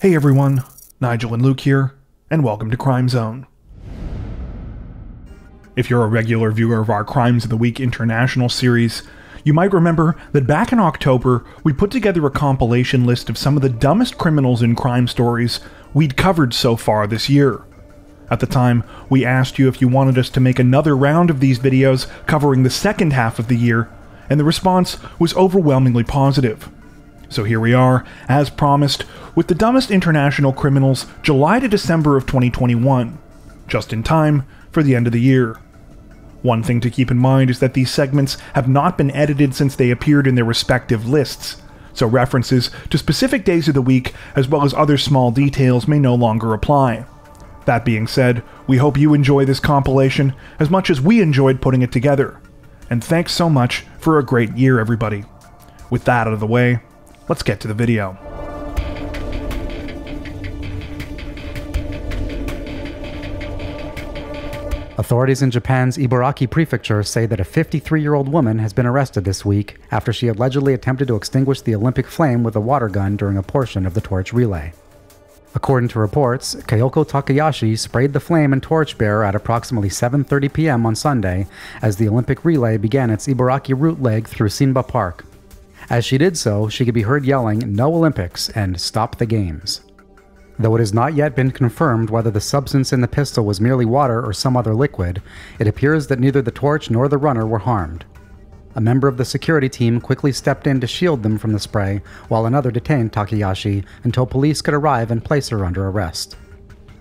Hey everyone, Nigel and Luke here, and welcome to Crime Zone. If you're a regular viewer of our Crimes of the Week International series, you might remember that back in October, we put together a compilation list of some of the dumbest criminals in crime stories we'd covered so far this year. At the time, we asked you if you wanted us to make another round of these videos covering the second half of the year, and the response was overwhelmingly positive. So here we are, as promised, with the dumbest international criminals July to December of 2021, just in time for the end of the year. One thing to keep in mind is that these segments have not been edited since they appeared in their respective lists, so references to specific days of the week as well as other small details may no longer apply. That being said, we hope you enjoy this compilation as much as we enjoyed putting it together. And thanks so much for a great year, everybody. With that out of the way, Let's get to the video. Authorities in Japan's Ibaraki prefecture say that a 53 year old woman has been arrested this week after she allegedly attempted to extinguish the Olympic flame with a water gun during a portion of the torch relay. According to reports, Kyoko Takayashi sprayed the flame and torchbearer at approximately 7:30 p.m. on Sunday as the Olympic relay began its Ibaraki route leg through Senba Park. As she did so, she could be heard yelling, No Olympics and Stop the Games. Though it has not yet been confirmed whether the substance in the pistol was merely water or some other liquid, it appears that neither the torch nor the runner were harmed. A member of the security team quickly stepped in to shield them from the spray, while another detained Takayashi until police could arrive and place her under arrest.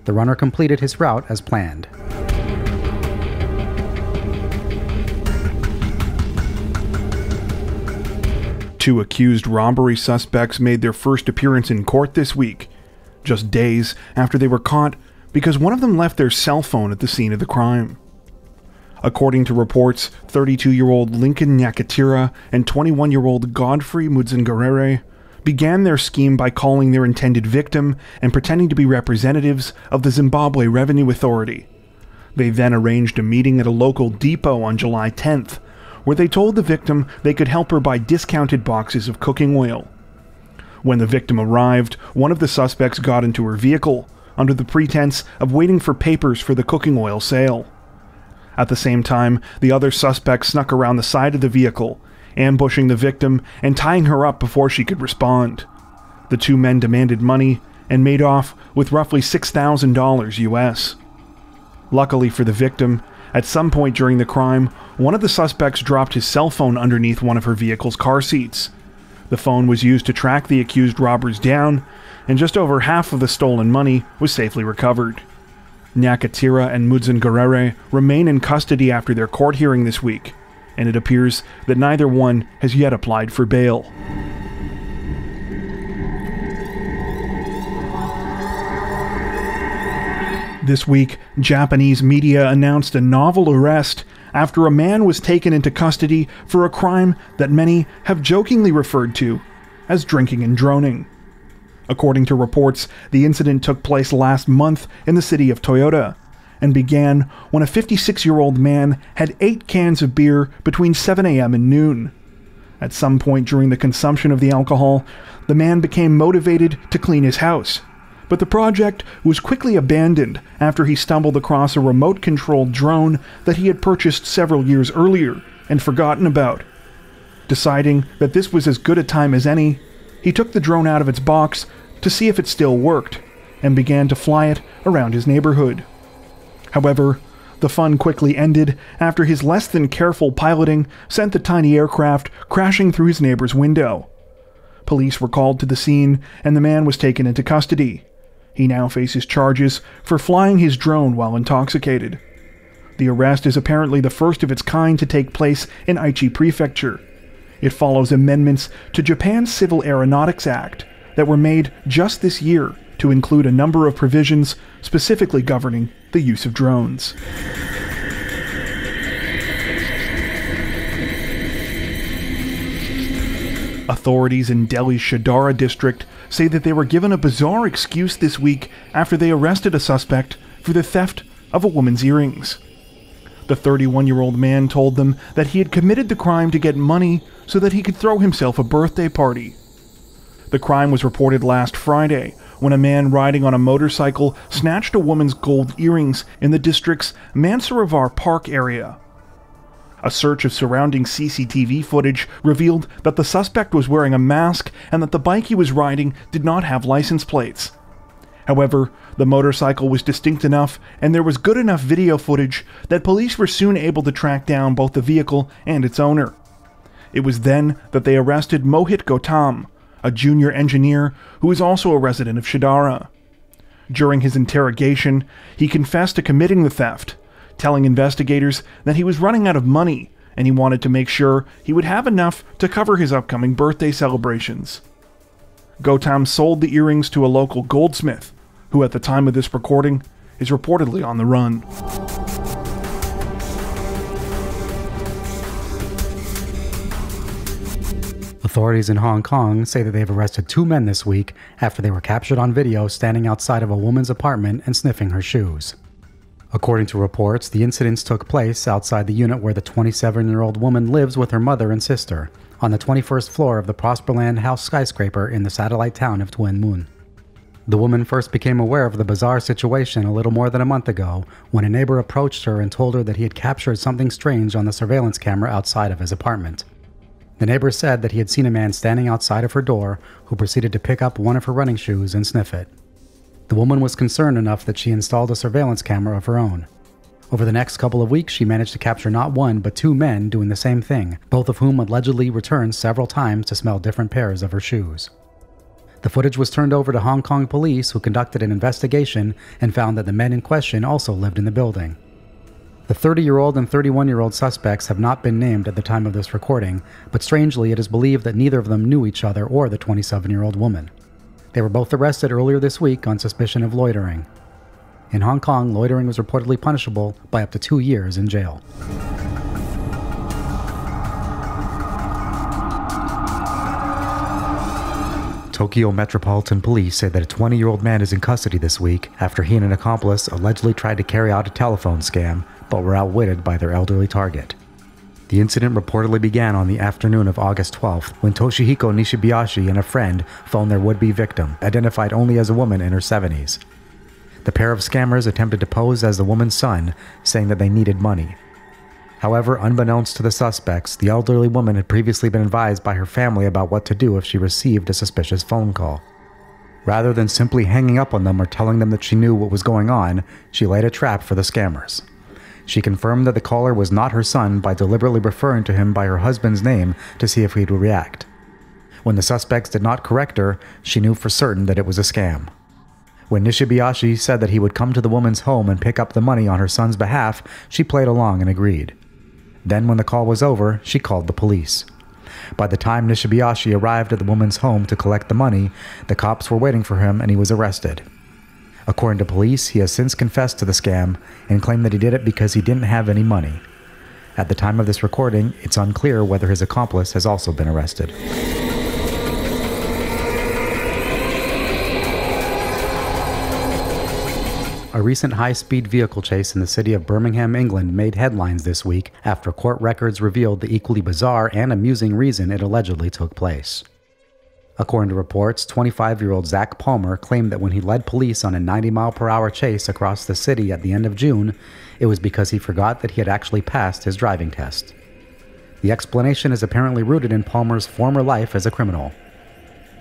The runner completed his route as planned. Two accused robbery suspects made their first appearance in court this week, just days after they were caught because one of them left their cell phone at the scene of the crime. According to reports, 32 year old Lincoln Nyakatira and 21 year old Godfrey Mudzengarere began their scheme by calling their intended victim and pretending to be representatives of the Zimbabwe Revenue Authority. They then arranged a meeting at a local depot on July 10th where they told the victim they could help her buy discounted boxes of cooking oil. When the victim arrived, one of the suspects got into her vehicle under the pretense of waiting for papers for the cooking oil sale. At the same time, the other suspect snuck around the side of the vehicle, ambushing the victim and tying her up before she could respond. The two men demanded money and made off with roughly $6,000 US. Luckily for the victim, at some point during the crime, one of the suspects dropped his cell phone underneath one of her vehicle's car seats. The phone was used to track the accused robbers down, and just over half of the stolen money was safely recovered. Nyakatira and Mudzengarere remain in custody after their court hearing this week, and it appears that neither one has yet applied for bail. This week, Japanese media announced a novel arrest after a man was taken into custody for a crime that many have jokingly referred to as drinking and droning. According to reports, the incident took place last month in the city of Toyota and began when a 56 year old man had eight cans of beer between 7 a.m. and noon. At some point during the consumption of the alcohol, the man became motivated to clean his house but the project was quickly abandoned after he stumbled across a remote controlled drone that he had purchased several years earlier and forgotten about. Deciding that this was as good a time as any, he took the drone out of its box to see if it still worked and began to fly it around his neighborhood. However, the fun quickly ended after his less than careful piloting sent the tiny aircraft crashing through his neighbor's window. Police were called to the scene and the man was taken into custody. He now faces charges for flying his drone while intoxicated. The arrest is apparently the first of its kind to take place in Aichi Prefecture. It follows amendments to Japan's Civil Aeronautics Act that were made just this year to include a number of provisions specifically governing the use of drones. Authorities in Delhi's Shahdara district say that they were given a bizarre excuse this week after they arrested a suspect for the theft of a woman's earrings. The 31 year old man told them that he had committed the crime to get money so that he could throw himself a birthday party. The crime was reported last Friday when a man riding on a motorcycle snatched a woman's gold earrings in the district's Mansarovar Park area. A search of surrounding CCTV footage revealed that the suspect was wearing a mask and that the bike he was riding did not have license plates. However, the motorcycle was distinct enough and there was good enough video footage that police were soon able to track down both the vehicle and its owner. It was then that they arrested Mohit Gautam, a junior engineer who is also a resident of Shidara. During his interrogation, he confessed to committing the theft, telling investigators that he was running out of money and he wanted to make sure he would have enough to cover his upcoming birthday celebrations. Gautam sold the earrings to a local goldsmith, who at the time of this recording is reportedly on the run. Authorities in Hong Kong say that they have arrested two men this week after they were captured on video standing outside of a woman's apartment and sniffing her shoes. According to reports, the incidents took place outside the unit where the 27 year old woman lives with her mother and sister, on the 21st floor of the Prosperland House skyscraper in the satellite town of Tuen Mun. The woman first became aware of the bizarre situation a little more than a month ago when a neighbor approached her and told her that he had captured something strange on the surveillance camera outside of his apartment. The neighbor said that he had seen a man standing outside of her door who proceeded to pick up one of her running shoes and sniff it. The woman was concerned enough that she installed a surveillance camera of her own. Over the next couple of weeks, she managed to capture not one, but two men doing the same thing, both of whom allegedly returned several times to smell different pairs of her shoes. The footage was turned over to Hong Kong police, who conducted an investigation and found that the men in question also lived in the building. The 30 year old and 31 year old suspects have not been named at the time of this recording, but strangely, it is believed that neither of them knew each other or the 27 year old woman. They were both arrested earlier this week on suspicion of loitering. In Hong Kong, loitering was reportedly punishable by up to two years in jail. Tokyo Metropolitan Police say that a 20 year old man is in custody this week after he and an accomplice allegedly tried to carry out a telephone scam but were outwitted by their elderly target. The incident reportedly began on the afternoon of August 12th when Toshihiko Nishibayashi and a friend phoned their would be victim, identified only as a woman in her 70s. The pair of scammers attempted to pose as the woman's son, saying that they needed money. However, unbeknownst to the suspects, the elderly woman had previously been advised by her family about what to do if she received a suspicious phone call. Rather than simply hanging up on them or telling them that she knew what was going on, she laid a trap for the scammers. She confirmed that the caller was not her son by deliberately referring to him by her husband's name to see if he'd react. When the suspects did not correct her, she knew for certain that it was a scam. When Nishibayashi said that he would come to the woman's home and pick up the money on her son's behalf, she played along and agreed. Then, when the call was over, she called the police. By the time Nishibayashi arrived at the woman's home to collect the money, the cops were waiting for him and he was arrested. According to police, he has since confessed to the scam and claimed that he did it because he didn't have any money. At the time of this recording, it's unclear whether his accomplice has also been arrested. A recent high speed vehicle chase in the city of Birmingham, England made headlines this week after court records revealed the equally bizarre and amusing reason it allegedly took place. According to reports, 25 year old Zach Palmer claimed that when he led police on a 90 mile per hour chase across the city at the end of June, it was because he forgot that he had actually passed his driving test. The explanation is apparently rooted in Palmer's former life as a criminal.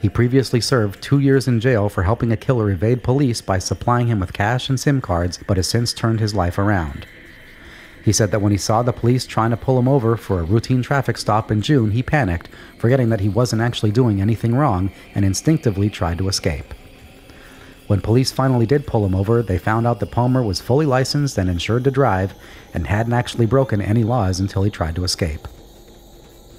He previously served two years in jail for helping a killer evade police by supplying him with cash and SIM cards, but has since turned his life around. He said that when he saw the police trying to pull him over for a routine traffic stop in June, he panicked, forgetting that he wasn't actually doing anything wrong, and instinctively tried to escape. When police finally did pull him over, they found out that Palmer was fully licensed and insured to drive and hadn't actually broken any laws until he tried to escape.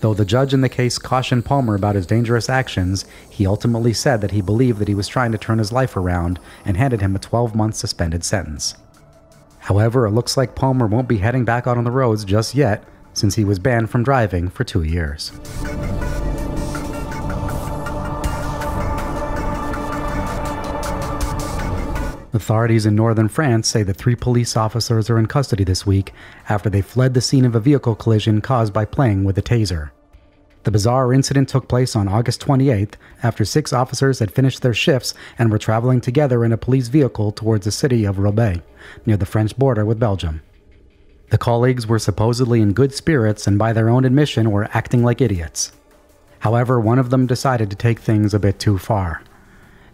Though the judge in the case cautioned Palmer about his dangerous actions, he ultimately said that he believed that he was trying to turn his life around and handed him a 12 month suspended sentence. However, it looks like Palmer won't be heading back out on the roads just yet, since he was banned from driving for two years. Authorities in northern France say that three police officers are in custody this week after they fled the scene of a vehicle collision caused by playing with a taser. The bizarre incident took place on August 28th after six officers had finished their shifts and were traveling together in a police vehicle towards the city of Roubaix, near the French border with Belgium. The colleagues were supposedly in good spirits and, by their own admission, were acting like idiots. However, one of them decided to take things a bit too far.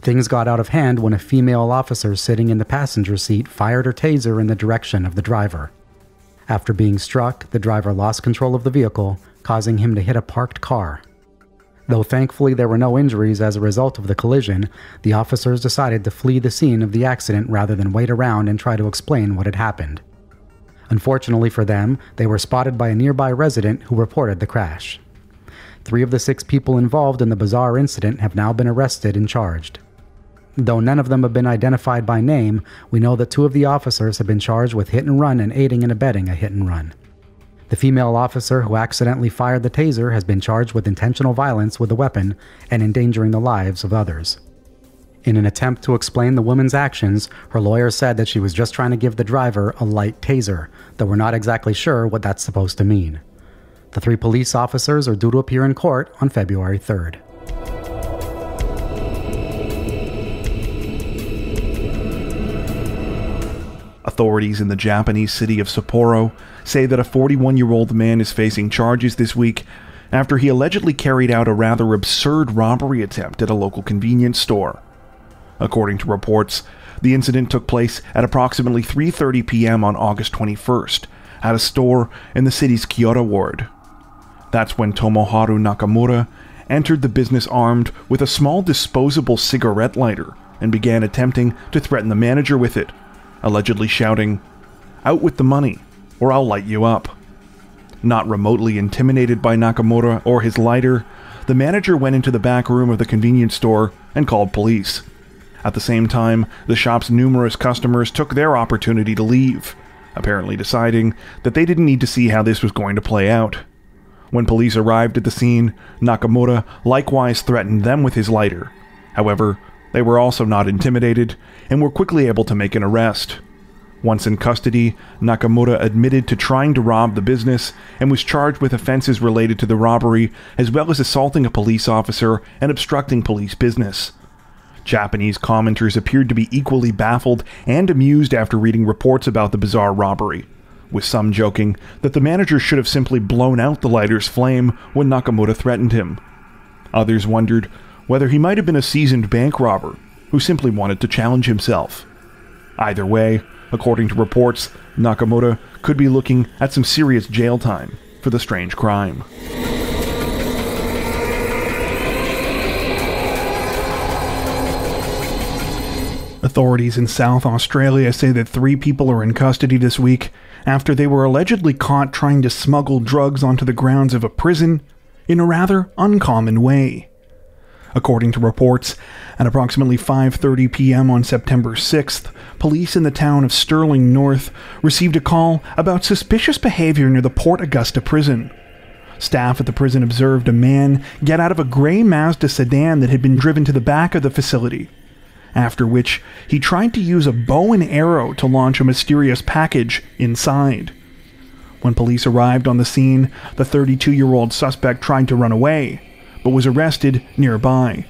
Things got out of hand when a female officer sitting in the passenger seat fired her taser in the direction of the driver. After being struck, the driver lost control of the vehicle, causing him to hit a parked car. Though thankfully there were no injuries as a result of the collision, the officers decided to flee the scene of the accident rather than wait around and try to explain what had happened. Unfortunately for them, they were spotted by a nearby resident who reported the crash. Three of the six people involved in the bizarre incident have now been arrested and charged. Though none of them have been identified by name, we know that two of the officers have been charged with hit and run and aiding and abetting a hit and run. The female officer who accidentally fired the taser has been charged with intentional violence with a weapon and endangering the lives of others. In an attempt to explain the woman's actions, her lawyer said that she was just trying to give the driver a light taser, though we're not exactly sure what that's supposed to mean. The three police officers are due to appear in court on February 3rd. Authorities in the Japanese city of Sapporo say that a 41 year old man is facing charges this week after he allegedly carried out a rather absurd robbery attempt at a local convenience store. According to reports, the incident took place at approximately 3:30 p.m. on August 21st at a store in the city's Kiyota ward. That's when Tomoharu Nakamura entered the business armed with a small disposable cigarette lighter and began attempting to threaten the manager with it, allegedly shouting, Out with the money, or I'll light you up. Not remotely intimidated by Nakamura or his lighter, the manager went into the back room of the convenience store and called police. At the same time, the shop's numerous customers took their opportunity to leave, apparently deciding that they didn't need to see how this was going to play out. When police arrived at the scene, Nakamura likewise threatened them with his lighter. However, they were also not intimidated and were quickly able to make an arrest. Once in custody, Nakamura admitted to trying to rob the business and was charged with offenses related to the robbery, as well as assaulting a police officer and obstructing police business. Japanese commenters appeared to be equally baffled and amused after reading reports about the bizarre robbery, with some joking that the manager should have simply blown out the lighter's flame when Nakamura threatened him. Others wondered whether he might have been a seasoned bank robber who simply wanted to challenge himself. Either way, according to reports, Nakamura could be looking at some serious jail time for the strange crime. Authorities in South Australia say that three people are in custody this week after they were allegedly caught trying to smuggle drugs onto the grounds of a prison in a rather uncommon way. According to reports, at approximately 5:30 p.m. on September 6th, police in the town of Stirling North received a call about suspicious behavior near the Port Augusta prison. Staff at the prison observed a man get out of a gray Mazda sedan that had been driven to the back of the facility after which he tried to use a bow and arrow to launch a mysterious package inside. When police arrived on the scene, the 32 year old suspect tried to run away, but was arrested nearby.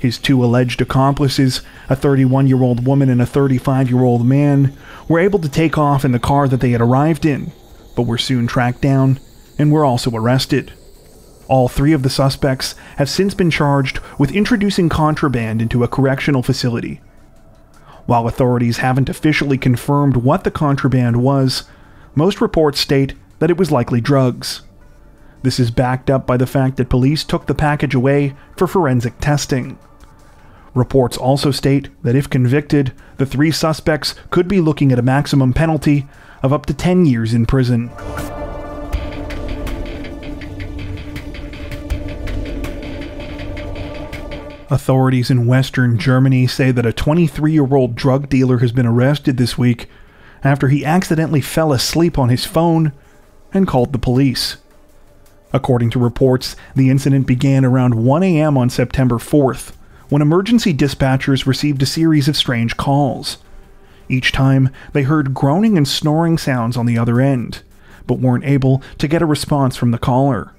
His two alleged accomplices, a 31 year old woman and a 35 year old man, were able to take off in the car that they had arrived in, but were soon tracked down and were also arrested. All three of the suspects have since been charged with introducing contraband into a correctional facility. While authorities haven't officially confirmed what the contraband was, most reports state that it was likely drugs. This is backed up by the fact that police took the package away for forensic testing. Reports also state that if convicted, the three suspects could be looking at a maximum penalty of up to 10 years in prison. Authorities in western Germany say that a 23 year old drug dealer has been arrested this week after he accidentally fell asleep on his phone and called the police. According to reports, the incident began around 1 a.m. on September 4th, when emergency dispatchers received a series of strange calls. Each time, they heard groaning and snoring sounds on the other end, but weren't able to get a response from the caller.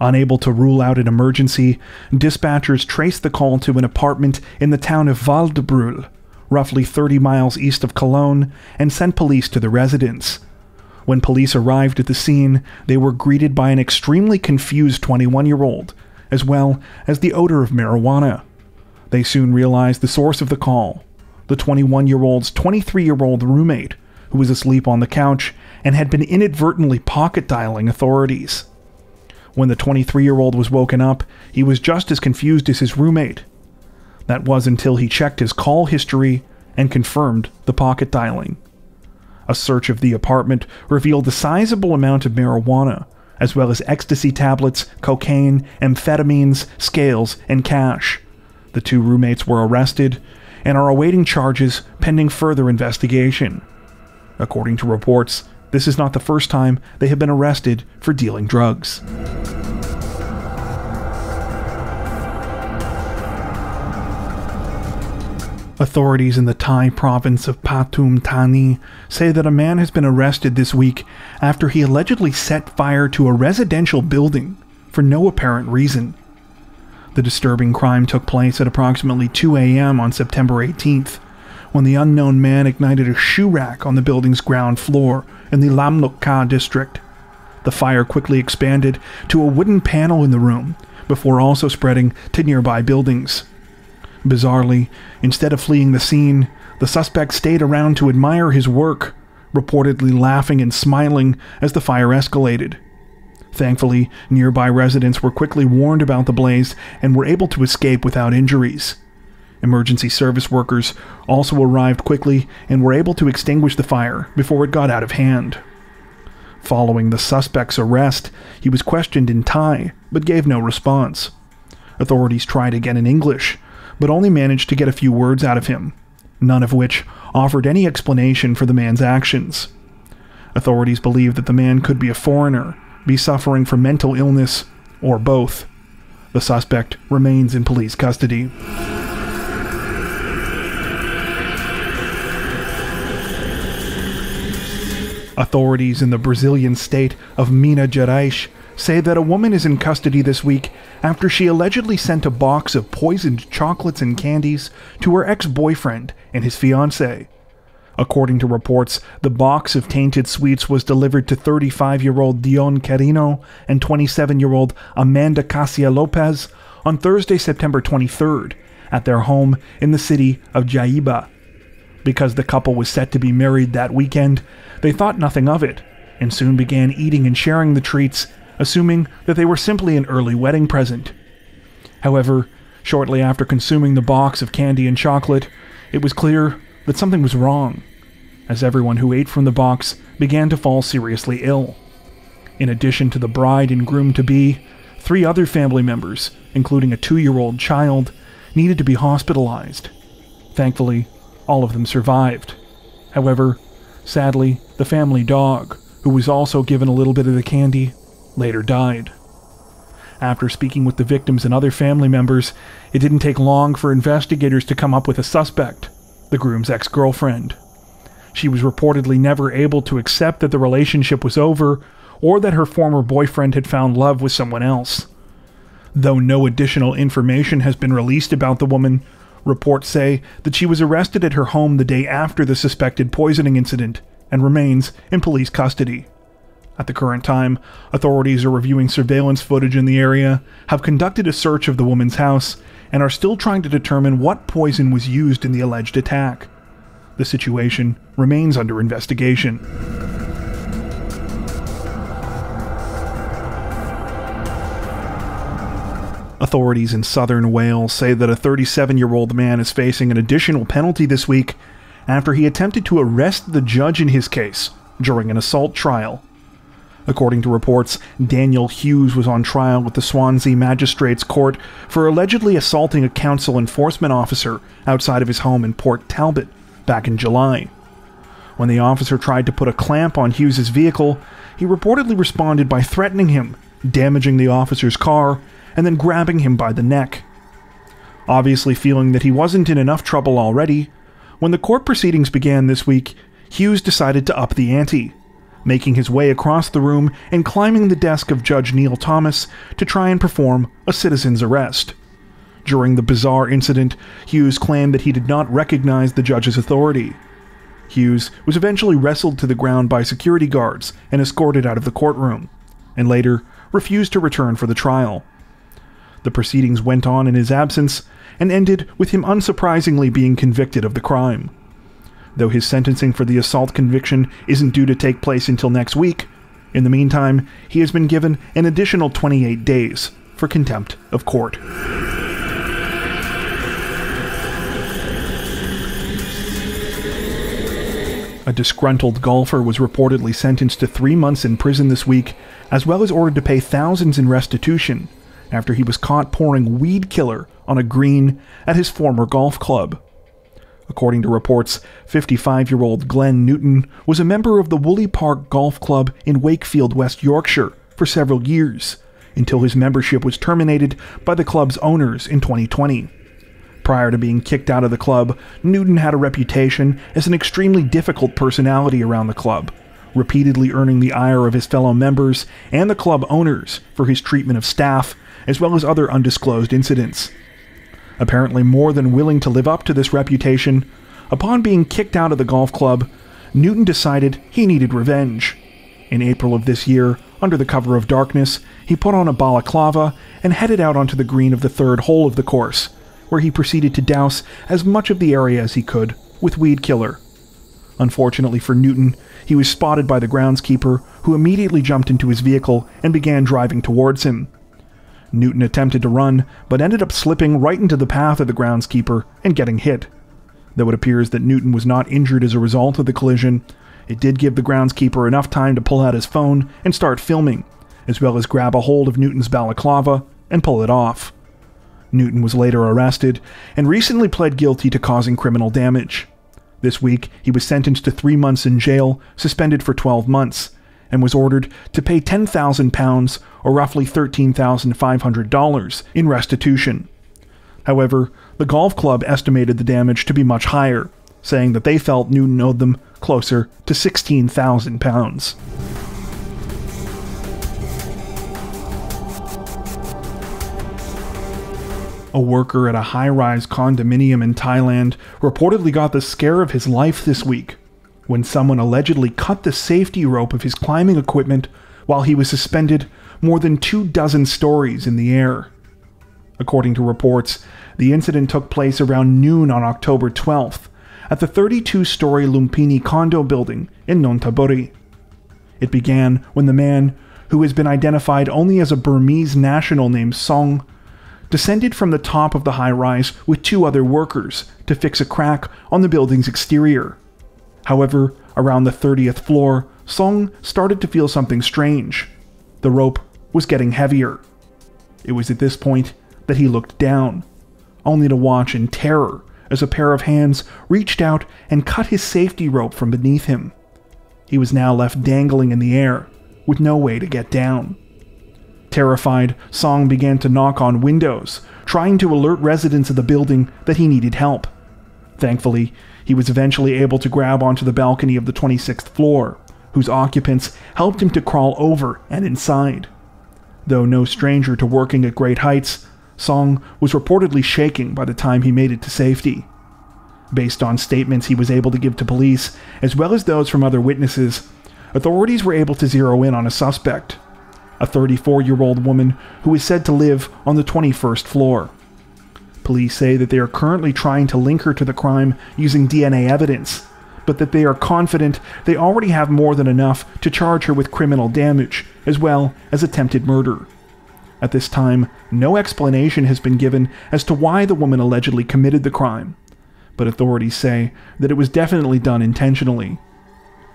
Unable to rule out an emergency, dispatchers traced the call to an apartment in the town of Waldbröl, roughly 30 miles east of Cologne, and sent police to the residence. When police arrived at the scene, they were greeted by an extremely confused 21 year old, as well as the odor of marijuana. They soon realized the source of the call the 21 year old's 23 year old roommate, who was asleep on the couch and had been inadvertently pocket dialing authorities. When the 23 year old was woken up, he was just as confused as his roommate. That was until he checked his call history and confirmed the pocket dialing. A search of the apartment revealed a sizable amount of marijuana, as well as ecstasy tablets, cocaine, amphetamines, scales, and cash. The two roommates were arrested and are awaiting charges pending further investigation. According to reports, this is not the first time they have been arrested for dealing drugs. Authorities in the Thai province of Pathum Thani say that a man has been arrested this week after he allegedly set fire to a residential building for no apparent reason. The disturbing crime took place at approximately 2 a.m. on September 18th, when the unknown man ignited a shoe rack on the building's ground floor in the Lam Luk Ka district. The fire quickly expanded to a wooden panel in the room, before also spreading to nearby buildings. Bizarrely, instead of fleeing the scene, the suspect stayed around to admire his work, reportedly laughing and smiling as the fire escalated. Thankfully, nearby residents were quickly warned about the blaze and were able to escape without injuries. Emergency service workers also arrived quickly and were able to extinguish the fire before it got out of hand. Following the suspect's arrest, he was questioned in Thai but gave no response. Authorities tried again in English, but only managed to get a few words out of him, none of which offered any explanation for the man's actions. Authorities believe that the man could be a foreigner, be suffering from mental illness, or both. The suspect remains in police custody. Authorities in the Brazilian state of Minas Gerais say that a woman is in custody this week after she allegedly sent a box of poisoned chocolates and candies to her ex boyfriend and his fiancee. According to reports, the box of tainted sweets was delivered to 35 year old Dion Carino and 27 year old Amanda Casia Lopez on Thursday, September 23rd, at their home in the city of Jaiba. Because the couple was set to be married that weekend, they thought nothing of it and soon began eating and sharing the treats assuming that they were simply an early wedding present. However, shortly after consuming the box of candy and chocolate, it was clear that something was wrong, as everyone who ate from the box began to fall seriously ill. In addition to the bride and groom to be, three other family members, including a two year old child, needed to be hospitalized. Thankfully, all of them survived. However, sadly, the family dog, who was also given a little bit of the candy, later died. After speaking with the victims and other family members, it didn't take long for investigators to come up with a suspect the groom's ex girlfriend. She was reportedly never able to accept that the relationship was over or that her former boyfriend had found love with someone else. Though no additional information has been released about the woman, reports say that she was arrested at her home the day after the suspected poisoning incident and remains in police custody. At the current time, authorities are reviewing surveillance footage in the area, have conducted a search of the woman's house, and are still trying to determine what poison was used in the alleged attack. The situation remains under investigation. Authorities in southern Wales say that a 37 year old man is facing an additional penalty this week after he attempted to arrest the judge in his case during an assault trial. According to reports, Daniel Hughes was on trial with the Swansea Magistrates Court for allegedly assaulting a council enforcement officer outside of his home in Port Talbot back in July. When the officer tried to put a clamp on Hughes's vehicle, he reportedly responded by threatening him, damaging the officer's car, and then grabbing him by the neck. Obviously, feeling that he wasn't in enough trouble already, when the court proceedings began this week, Hughes decided to up the ante making his way across the room and climbing the desk of Judge Neil Thomas to try and perform a citizen's arrest. During the bizarre incident, Hughes claimed that he did not recognize the judge's authority. Hughes was eventually wrestled to the ground by security guards and escorted out of the courtroom, and later refused to return for the trial. The proceedings went on in his absence and ended with him unsurprisingly being convicted of the crime. Though his sentencing for the assault conviction isn't due to take place until next week, in the meantime, he has been given an additional 28 days for contempt of court. A disgruntled golfer was reportedly sentenced to three months in prison this week, as well as ordered to pay thousands in restitution after he was caught pouring weed killer on a green at his former golf club. According to reports, 55 year old Glenn Newton was a member of the Woolley Park Golf Club in Wakefield, West Yorkshire, for several years, until his membership was terminated by the club's owners in 2020. Prior to being kicked out of the club, Newton had a reputation as an extremely difficult personality around the club, repeatedly earning the ire of his fellow members and the club owners for his treatment of staff, as well as other undisclosed incidents. Apparently more than willing to live up to this reputation, upon being kicked out of the golf club, Newton decided he needed revenge. In April of this year, under the cover of darkness, he put on a balaclava and headed out onto the green of the third hole of the course, where he proceeded to douse as much of the area as he could with weed killer. Unfortunately for Newton, he was spotted by the groundskeeper, who immediately jumped into his vehicle and began driving towards him. Newton attempted to run, but ended up slipping right into the path of the groundskeeper and getting hit. Though it appears that Newton was not injured as a result of the collision, it did give the groundskeeper enough time to pull out his phone and start filming, as well as grab a hold of Newton's balaclava and pull it off. Newton was later arrested and recently pled guilty to causing criminal damage. This week, he was sentenced to three months in jail, suspended for 12 months, and was ordered to pay £10,000 or roughly $13,500 in restitution. However, the golf club estimated the damage to be much higher, saying that they felt Newton owed them closer to £16,000. A worker at a high rise condominium in Thailand reportedly got the scare of his life this week when someone allegedly cut the safety rope of his climbing equipment while he was suspended more than two dozen stories in the air. According to reports, the incident took place around noon on October 12th at the 32 story Lumpini condo building in Nonthaburi. It began when the man, who has been identified only as a Burmese national named Song, descended from the top of the high rise with two other workers to fix a crack on the building's exterior. However, around the 30th floor, Song started to feel something strange. The rope was getting heavier. It was at this point that he looked down, only to watch in terror as a pair of hands reached out and cut his safety rope from beneath him. He was now left dangling in the air, with no way to get down. Terrified, Song began to knock on windows, trying to alert residents of the building that he needed help. Thankfully, he was eventually able to grab onto the balcony of the 26th floor, whose occupants helped him to crawl over and inside. Though no stranger to working at great heights, Song was reportedly shaking by the time he made it to safety. Based on statements he was able to give to police, as well as those from other witnesses, authorities were able to zero in on a suspect a 34 year old woman who is said to live on the 21st floor. Police say that they are currently trying to link her to the crime using DNA evidence, but that they are confident they already have more than enough to charge her with criminal damage, as well as attempted murder. At this time, no explanation has been given as to why the woman allegedly committed the crime, but authorities say that it was definitely done intentionally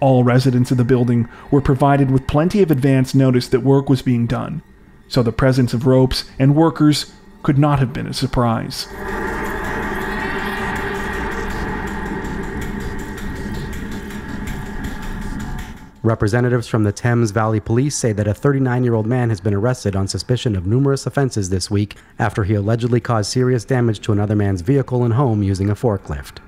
all residents of the building were provided with plenty of advance notice that work was being done, so the presence of ropes and workers could not have been a surprise. Representatives from the Thames Valley Police say that a 39 year old man has been arrested on suspicion of numerous offenses this week after he allegedly caused serious damage to another man's vehicle and home using a forklift.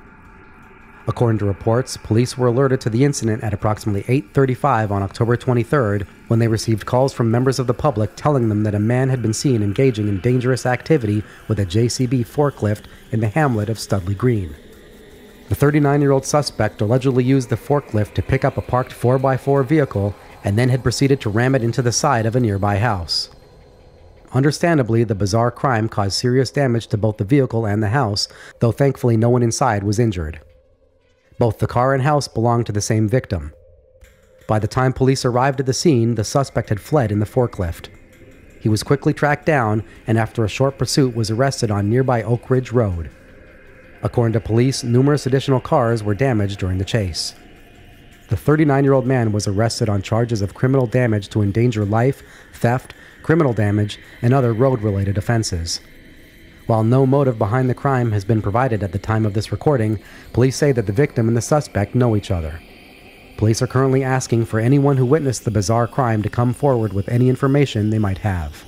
According to reports, police were alerted to the incident at approximately 8:35 on October 23rd when they received calls from members of the public telling them that a man had been seen engaging in dangerous activity with a JCB forklift in the hamlet of Studley Green. The 39-year-old suspect allegedly used the forklift to pick up a parked 4x4 vehicle and then had proceeded to ram it into the side of a nearby house. Understandably, the bizarre crime caused serious damage to both the vehicle and the house, though thankfully no one inside was injured. Both the car and house belonged to the same victim. By the time police arrived at the scene, the suspect had fled in the forklift. He was quickly tracked down and, after a short pursuit, was arrested on nearby Oak Ridge Road. According to police, numerous additional cars were damaged during the chase. The 39 year old man was arrested on charges of criminal damage to endanger life, theft, criminal damage, and other road related offenses. While no motive behind the crime has been provided at the time of this recording, police say that the victim and the suspect know each other. Police are currently asking for anyone who witnessed the bizarre crime to come forward with any information they might have.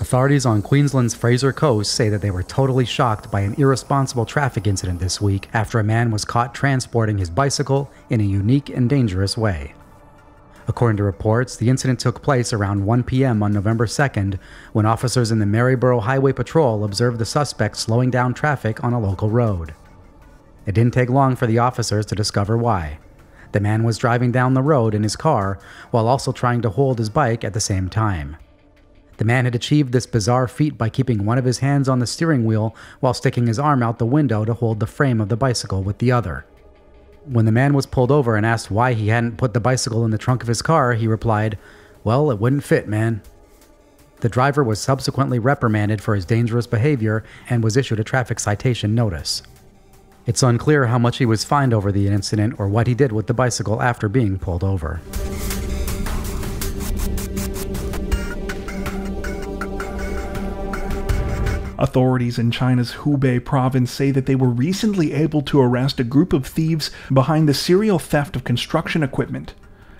Authorities on Queensland's Fraser Coast say that they were totally shocked by an irresponsible traffic incident this week after a man was caught transporting his bicycle in a unique and dangerous way. According to reports, the incident took place around 1 p.m. on November 2nd when officers in the Maryborough Highway Patrol observed the suspect slowing down traffic on a local road. It didn't take long for the officers to discover why. The man was driving down the road in his car while also trying to hold his bike at the same time. The man had achieved this bizarre feat by keeping one of his hands on the steering wheel while sticking his arm out the window to hold the frame of the bicycle with the other. When the man was pulled over and asked why he hadn't put the bicycle in the trunk of his car, he replied, Well, it wouldn't fit, man. The driver was subsequently reprimanded for his dangerous behavior and was issued a traffic citation notice. It's unclear how much he was fined over the incident or what he did with the bicycle after being pulled over. Authorities in China's Hubei province say that they were recently able to arrest a group of thieves behind the serial theft of construction equipment,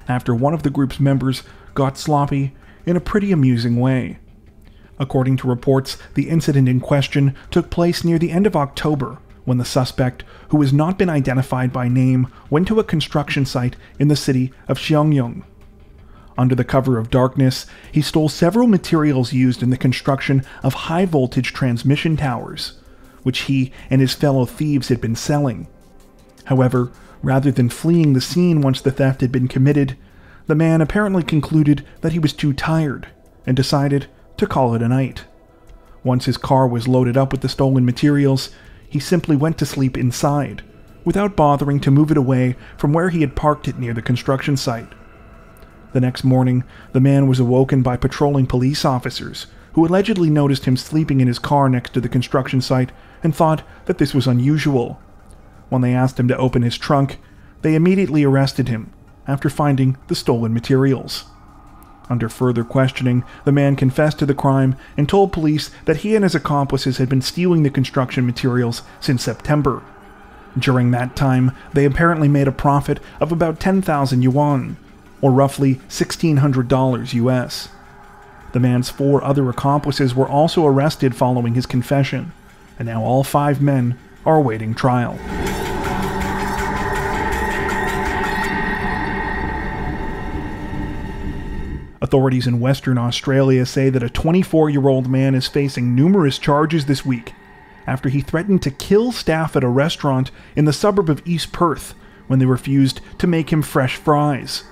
after one of the group's members got sloppy in a pretty amusing way. According to reports, the incident in question took place near the end of October when the suspect, who has not been identified by name, went to a construction site in the city of Xiangyang. Under the cover of darkness, he stole several materials used in the construction of high voltage transmission towers, which he and his fellow thieves had been selling. However, rather than fleeing the scene once the theft had been committed, the man apparently concluded that he was too tired and decided to call it a night. Once his car was loaded up with the stolen materials, he simply went to sleep inside, without bothering to move it away from where he had parked it near the construction site. The next morning, the man was awoken by patrolling police officers, who allegedly noticed him sleeping in his car next to the construction site and thought that this was unusual. When they asked him to open his trunk, they immediately arrested him after finding the stolen materials. Under further questioning, the man confessed to the crime and told police that he and his accomplices had been stealing the construction materials since September. During that time, they apparently made a profit of about 10,000 yuan, or roughly $1,600 US. The man's four other accomplices were also arrested following his confession, and now all five men are awaiting trial. Authorities in Western Australia say that a 24 year old man is facing numerous charges this week after he threatened to kill staff at a restaurant in the suburb of East Perth when they refused to make him fresh fries.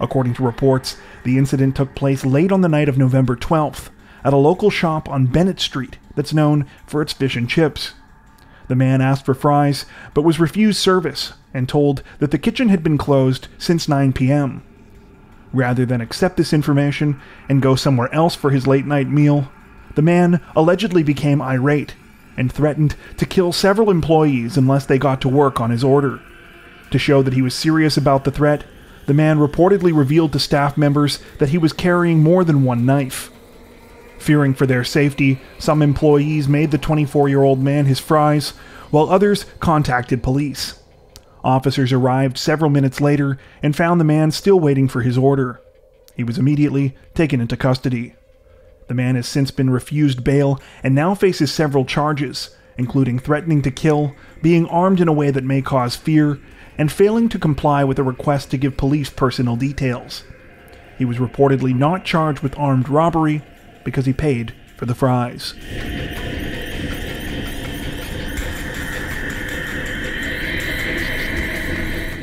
According to reports, the incident took place late on the night of November 12th at a local shop on Bennett Street that's known for its fish and chips. The man asked for fries, but was refused service and told that the kitchen had been closed since 9 p.m. Rather than accept this information and go somewhere else for his late night meal, the man allegedly became irate and threatened to kill several employees unless they got to work on his order. To show that he was serious about the threat, the man reportedly revealed to staff members that he was carrying more than one knife. Fearing for their safety, some employees made the 24 year old man his fries, while others contacted police. Officers arrived several minutes later and found the man still waiting for his order. He was immediately taken into custody. The man has since been refused bail and now faces several charges, including threatening to kill, being armed in a way that may cause fear, and failing to comply with a request to give police personal details. He was reportedly not charged with armed robbery because he paid for the fries.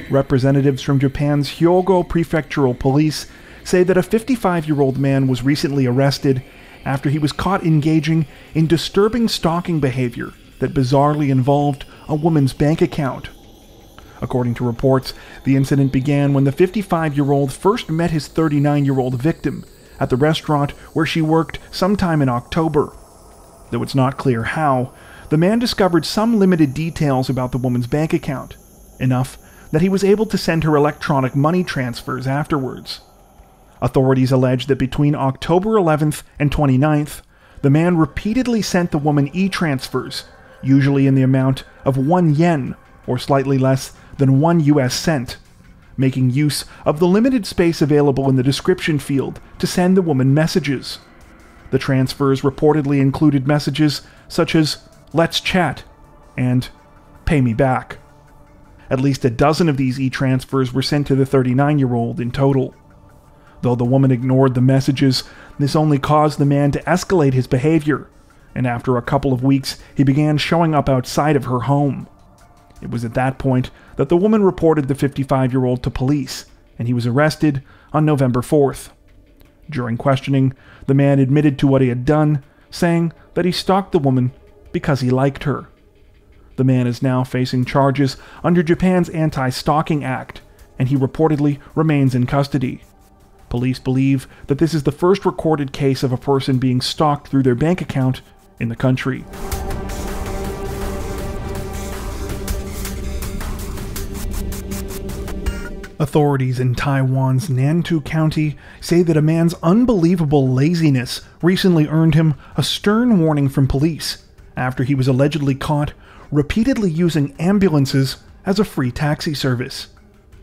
Representatives from Japan's Hyogo Prefectural Police say that a 55 year old man was recently arrested after he was caught engaging in disturbing stalking behavior that bizarrely involved a woman's bank account. According to reports, the incident began when the 55 year old first met his 39 year old victim at the restaurant where she worked sometime in October. Though it's not clear how, the man discovered some limited details about the woman's bank account, enough that he was able to send her electronic money transfers afterwards. Authorities allege that between October 11th and 29th, the man repeatedly sent the woman e transfers, usually in the amount of 1 yen, or slightly less than 1 US cent, making use of the limited space available in the description field to send the woman messages. The transfers reportedly included messages such as, Let's chat, and Pay me back. At least a dozen of these e transfers were sent to the 39 year old in total. Though the woman ignored the messages, this only caused the man to escalate his behavior, and after a couple of weeks, he began showing up outside of her home. It was at that point that the woman reported the 55 year old to police, and he was arrested on November 4th. During questioning, the man admitted to what he had done, saying that he stalked the woman because he liked her. The man is now facing charges under Japan's Anti Stalking Act, and he reportedly remains in custody. Police believe that this is the first recorded case of a person being stalked through their bank account in the country. Authorities in Taiwan's Nantou County say that a man's unbelievable laziness recently earned him a stern warning from police after he was allegedly caught repeatedly using ambulances as a free taxi service.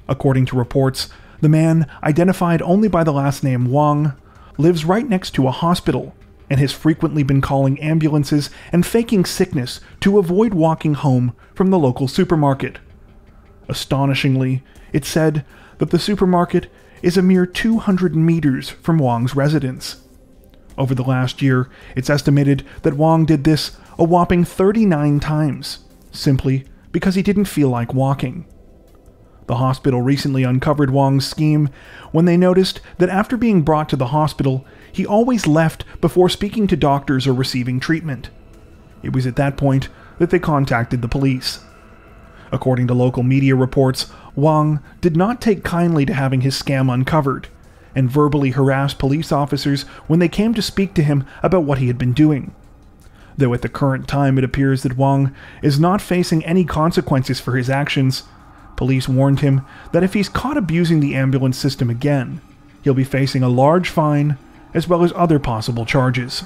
According to reports, the man, identified only by the last name Wang, lives right next to a hospital and has frequently been calling ambulances and faking sickness to avoid walking home from the local supermarket. Astonishingly, it said that the supermarket is a mere 200 meters from Wang's residence. Over the last year, it's estimated that Wong did this a whopping 39 times, simply because he didn't feel like walking. The hospital recently uncovered Wang's scheme when they noticed that after being brought to the hospital, he always left before speaking to doctors or receiving treatment. It was at that point that they contacted the police. According to local media reports, Wang did not take kindly to having his scam uncovered, and verbally harassed police officers when they came to speak to him about what he had been doing. Though at the current time it appears that Wang is not facing any consequences for his actions, Police warned him that if he's caught abusing the ambulance system again, he'll be facing a large fine as well as other possible charges.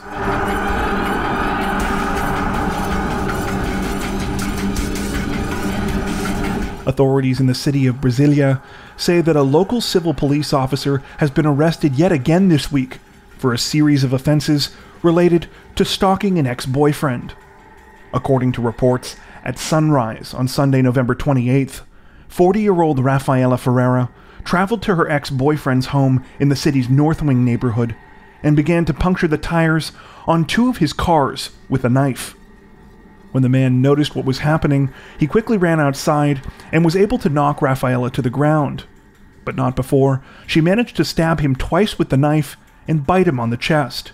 Authorities in the city of Brasilia say that a local civil police officer has been arrested yet again this week for a series of offenses related to stalking an ex boyfriend. According to reports, at sunrise on Sunday, November 28th, 40 year old Rafaela Ferreira traveled to her ex boyfriend's home in the city's North Wing neighborhood and began to puncture the tires on two of his cars with a knife. When the man noticed what was happening, he quickly ran outside and was able to knock Rafaela to the ground. But not before she managed to stab him twice with the knife and bite him on the chest.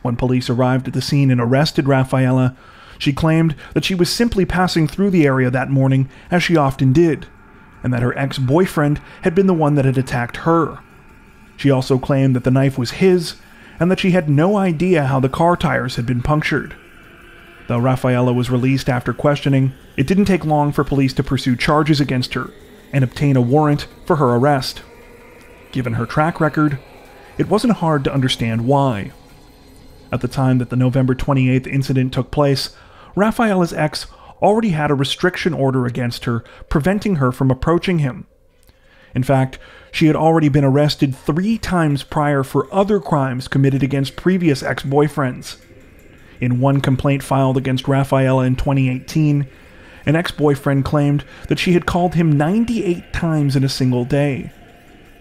When police arrived at the scene and arrested Rafaela, she claimed that she was simply passing through the area that morning, as she often did, and that her ex boyfriend had been the one that had attacked her. She also claimed that the knife was his, and that she had no idea how the car tires had been punctured. Though Rafaela was released after questioning, it didn't take long for police to pursue charges against her and obtain a warrant for her arrest. Given her track record, it wasn't hard to understand why. At the time that the November 28th incident took place, Rafaela's ex already had a restriction order against her, preventing her from approaching him. In fact, she had already been arrested three times prior for other crimes committed against previous ex boyfriends. In one complaint filed against Rafaela in 2018, an ex boyfriend claimed that she had called him 98 times in a single day.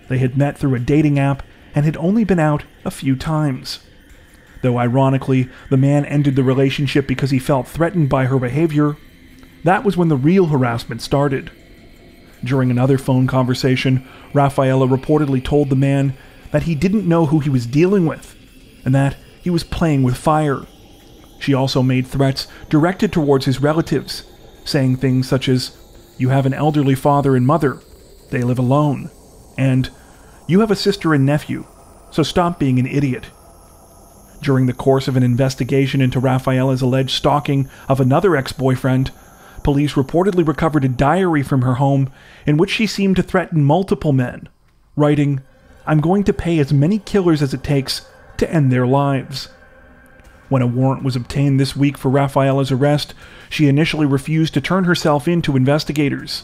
They had met through a dating app and had only been out a few times. Though ironically, the man ended the relationship because he felt threatened by her behavior, that was when the real harassment started. During another phone conversation, Rafaela reportedly told the man that he didn't know who he was dealing with, and that he was playing with fire. She also made threats directed towards his relatives, saying things such as, You have an elderly father and mother, they live alone, and You have a sister and nephew, so stop being an idiot. During the course of an investigation into Rafaela's alleged stalking of another ex boyfriend, police reportedly recovered a diary from her home in which she seemed to threaten multiple men, writing, I'm going to pay as many killers as it takes to end their lives. When a warrant was obtained this week for Rafaela's arrest, she initially refused to turn herself in to investigators.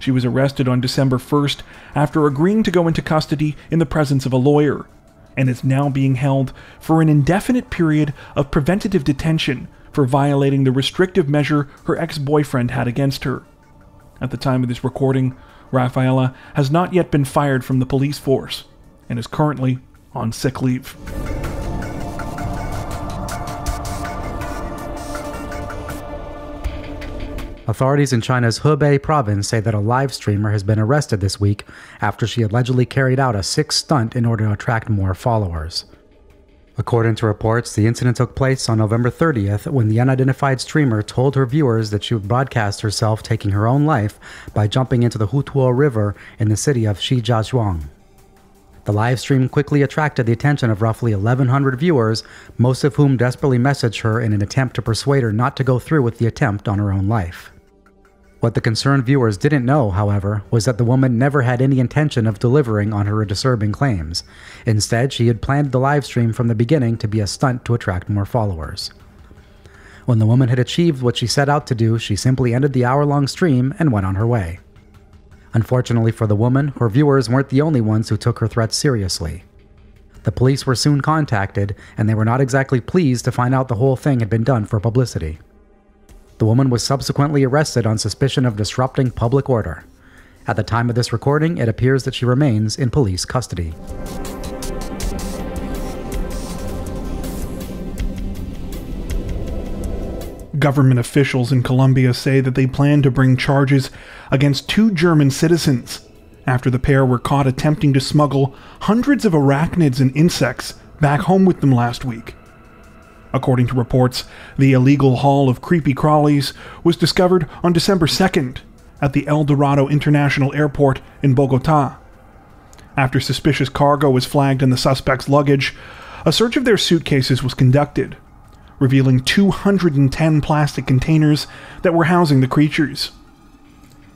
She was arrested on December 1st after agreeing to go into custody in the presence of a lawyer, and is now being held for an indefinite period of preventative detention for violating the restrictive measure her ex boyfriend had against her. At the time of this recording, Rafaela has not yet been fired from the police force and is currently on sick leave. Authorities in China's Hebei province say that a live streamer has been arrested this week after she allegedly carried out a sick stunt in order to attract more followers. According to reports, the incident took place on November 30th when the unidentified streamer told her viewers that she would broadcast herself taking her own life by jumping into the Hutuo River in the city of Shijiazhuang. The live stream quickly attracted the attention of roughly 1,100 viewers, most of whom desperately messaged her in an attempt to persuade her not to go through with the attempt on her own life. What the concerned viewers didn't know, however, was that the woman never had any intention of delivering on her disturbing claims. Instead, she had planned the livestream from the beginning to be a stunt to attract more followers. When the woman had achieved what she set out to do, she simply ended the hour long stream and went on her way. Unfortunately for the woman, her viewers weren't the only ones who took her threats seriously. The police were soon contacted, and they were not exactly pleased to find out the whole thing had been done for publicity. The woman was subsequently arrested on suspicion of disrupting public order. At the time of this recording, it appears that she remains in police custody. Government officials in Colombia say that they plan to bring charges against two German citizens after the pair were caught attempting to smuggle hundreds of arachnids and insects back home with them last week. According to reports, the illegal haul of creepy crawlies was discovered on December 2nd at the El Dorado International Airport in Bogota. After suspicious cargo was flagged in the suspects' luggage, a search of their suitcases was conducted, revealing 210 plastic containers that were housing the creatures.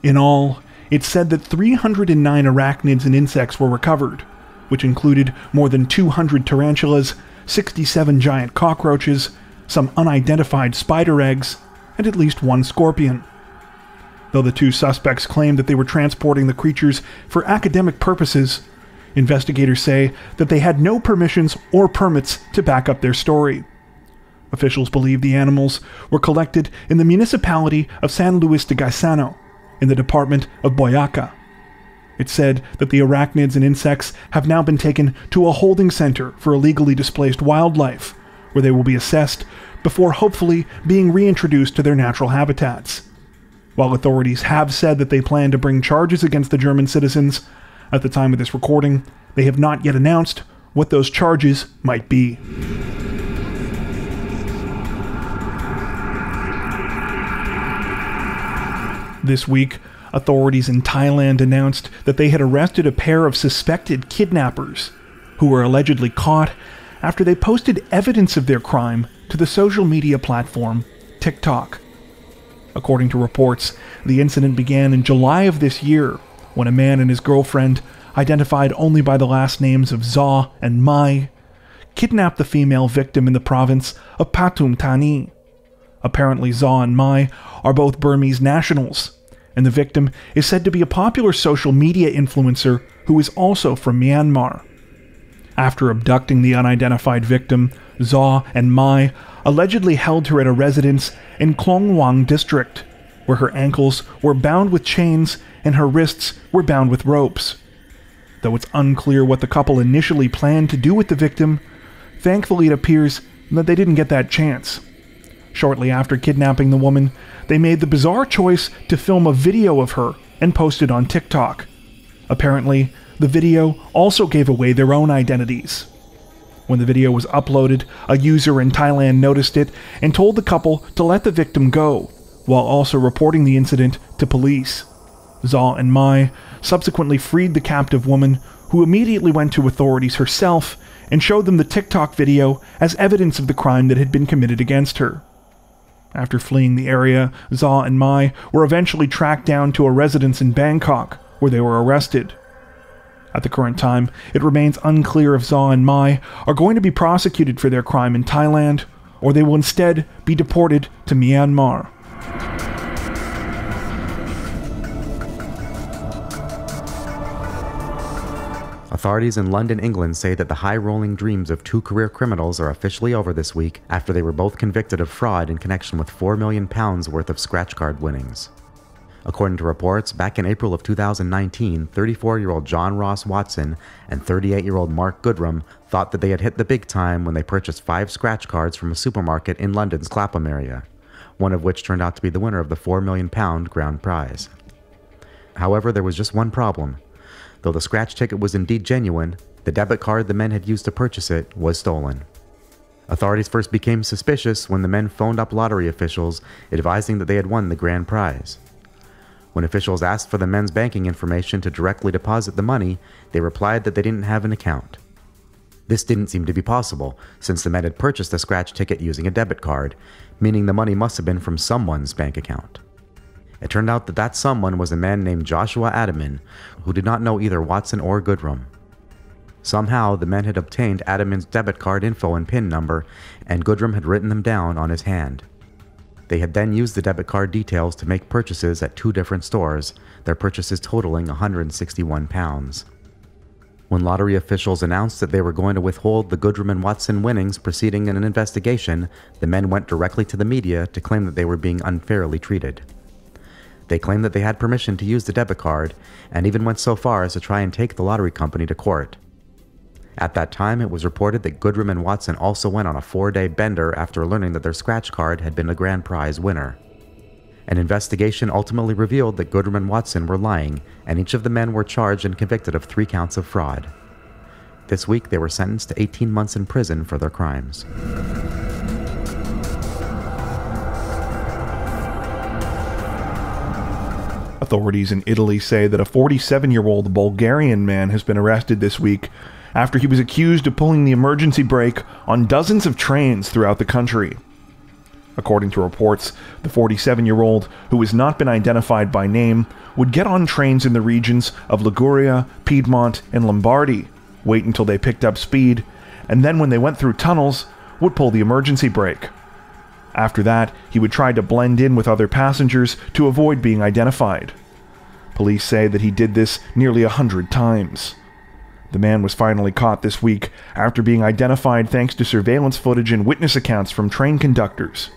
In all, it's said that 309 arachnids and insects were recovered, which included more than 200 tarantulas 67 giant cockroaches, some unidentified spider eggs, and at least one scorpion. Though the two suspects claimed that they were transporting the creatures for academic purposes, investigators say that they had no permissions or permits to back up their story. Officials believe the animals were collected in the municipality of San Luis de Gaceno, in the department of Boyaca. It said that the arachnids and insects have now been taken to a holding center for illegally displaced wildlife, where they will be assessed before hopefully being reintroduced to their natural habitats. While authorities have said that they plan to bring charges against the German citizens, at the time of this recording, they have not yet announced what those charges might be. This week, authorities in Thailand announced that they had arrested a pair of suspected kidnappers who were allegedly caught after they posted evidence of their crime to the social media platform TikTok. According to reports, the incident began in July of this year when a man and his girlfriend, identified only by the last names of Zaw and Mai, kidnapped the female victim in the province of Pathum Thani. Apparently, Zaw and Mai are both Burmese nationals and the victim is said to be a popular social media influencer who is also from Myanmar. After abducting the unidentified victim, Zaw and Mai allegedly held her at a residence in Khlong Luang district, where her ankles were bound with chains and her wrists were bound with ropes. Though it's unclear what the couple initially planned to do with the victim, thankfully it appears that they didn't get that chance. Shortly after kidnapping the woman, they made the bizarre choice to film a video of her and post it on TikTok. Apparently, the video also gave away their own identities. When the video was uploaded, a user in Thailand noticed it and told the couple to let the victim go, while also reporting the incident to police. Zaw and Mai subsequently freed the captive woman, who immediately went to authorities herself and showed them the TikTok video as evidence of the crime that had been committed against her. After fleeing the area, Zaw and Mai were eventually tracked down to a residence in Bangkok, where they were arrested. At the current time, it remains unclear if Zaw and Mai are going to be prosecuted for their crime in Thailand, or they will instead be deported to Myanmar. Authorities in London, England say that the high rolling dreams of two career criminals are officially over this week after they were both convicted of fraud in connection with £4 million worth of scratch card winnings. According to reports, back in April of 2019, 34 year old Jon-Ross Watson and 38 year old Mark Goodram thought that they had hit the big time when they purchased five scratch cards from a supermarket in London's Clapham area, one of which turned out to be the winner of the £4 million grand prize. However, there was just one problem. Though the scratch ticket was indeed genuine, the debit card the men had used to purchase it was stolen. Authorities first became suspicious when the men phoned up lottery officials advising that they had won the grand prize. When officials asked for the men's banking information to directly deposit the money, they replied that they didn't have an account. This didn't seem to be possible, since the men had purchased the scratch ticket using a debit card, meaning the money must have been from someone's bank account. It turned out that that someone was a man named Joshua Adaman, who did not know either Watson or Goodram. Somehow, the men had obtained Adaman's debit card info and PIN number, and Goodram had written them down on his hand. They had then used the debit card details to make purchases at two different stores, their purchases totaling 161 pounds. When lottery officials announced that they were going to withhold the Goodram and Watson winnings proceeding in an investigation, the men went directly to the media to claim that they were being unfairly treated. They claimed that they had permission to use the debit card, and even went so far as to try and take the lottery company to court. At that time, it was reported that Goodram and Watson also went on a four day bender after learning that their scratch card had been the grand prize winner. An investigation ultimately revealed that Goodram and Watson were lying, and each of the men were charged and convicted of three counts of fraud. This week, they were sentenced to 18 months in prison for their crimes. Authorities in Italy say that a 47 year old Bulgarian man has been arrested this week after he was accused of pulling the emergency brake on dozens of trains throughout the country. According to reports, the 47 year old, who has not been identified by name, would get on trains in the regions of Liguria, Piedmont, and Lombardy, wait until they picked up speed, and then when they went through tunnels, would pull the emergency brake. After that, he would try to blend in with other passengers to avoid being identified. Police say that he did this nearly a hundred times. The man was finally caught this week after being identified thanks to surveillance footage and witness accounts from train conductors.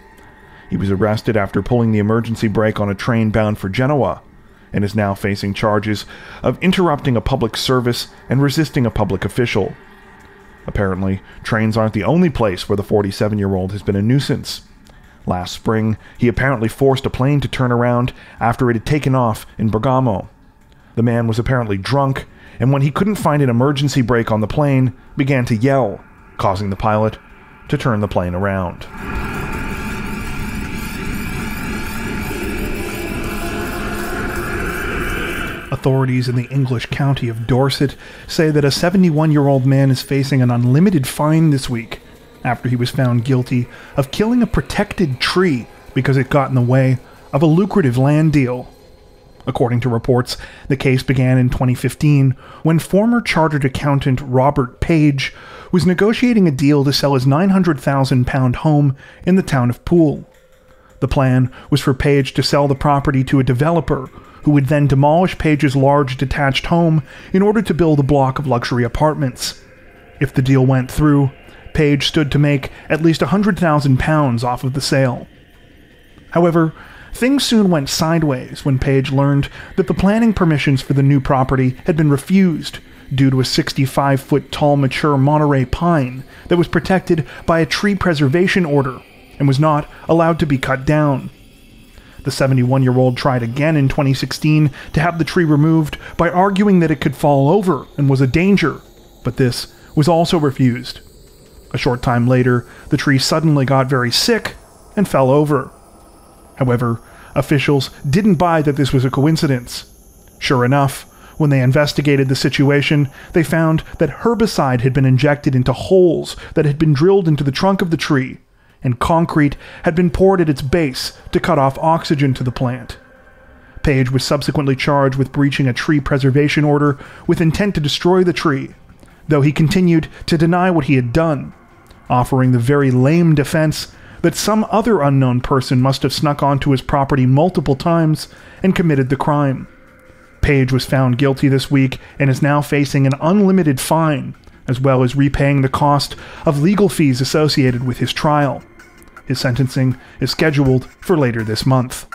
He was arrested after pulling the emergency brake on a train bound for Genoa and is now facing charges of interrupting a public service and resisting a public official. Apparently, trains aren't the only place where the 47 year old has been a nuisance. Last spring, he apparently forced a plane to turn around after it had taken off in Bergamo. The man was apparently drunk and when he couldn't find an emergency brake on the plane, began to yell, causing the pilot to turn the plane around. Authorities in the English county of Dorset say that a 71 year old man is facing an unlimited fine this week after he was found guilty of killing a protected tree because it got in the way of a lucrative land deal. According to reports, the case began in 2015 when former chartered accountant Robert Page was negotiating a deal to sell his £900,000 home in the town of Poole. The plan was for Page to sell the property to a developer who would then demolish Page's large detached home in order to build a block of luxury apartments. If the deal went through, Page stood to make at least £100,000 off of the sale. However, things soon went sideways when Page learned that the planning permissions for the new property had been refused due to a 65 foot tall mature Monterey pine that was protected by a tree preservation order and was not allowed to be cut down. The 71 year old tried again in 2016 to have the tree removed by arguing that it could fall over and was a danger, but this was also refused. A short time later, the tree suddenly got very sick and fell over. However, officials didn't buy that this was a coincidence. Sure enough, when they investigated the situation, they found that herbicide had been injected into holes that had been drilled into the trunk of the tree, and concrete had been poured at its base to cut off oxygen to the plant. Page was subsequently charged with breaching a tree preservation order with intent to destroy the tree, though he continued to deny what he had done, offering the very lame defense that some other unknown person must have snuck onto his property multiple times and committed the crime. Page was found guilty this week and is now facing an unlimited fine, as well as repaying the cost of legal fees associated with his trial. His sentencing is scheduled for later this month.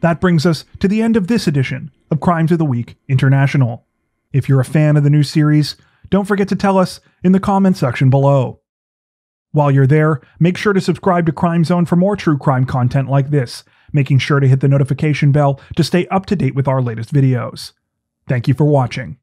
That brings us to the end of this edition of Crimes of the Week International. If you're a fan of the new series, don't forget to tell us in the comments section below. While you're there, make sure to subscribe to Crime Zone for more true crime content like this making sure to hit the notification bell to stay up to date with our latest videos. Thank you for watching.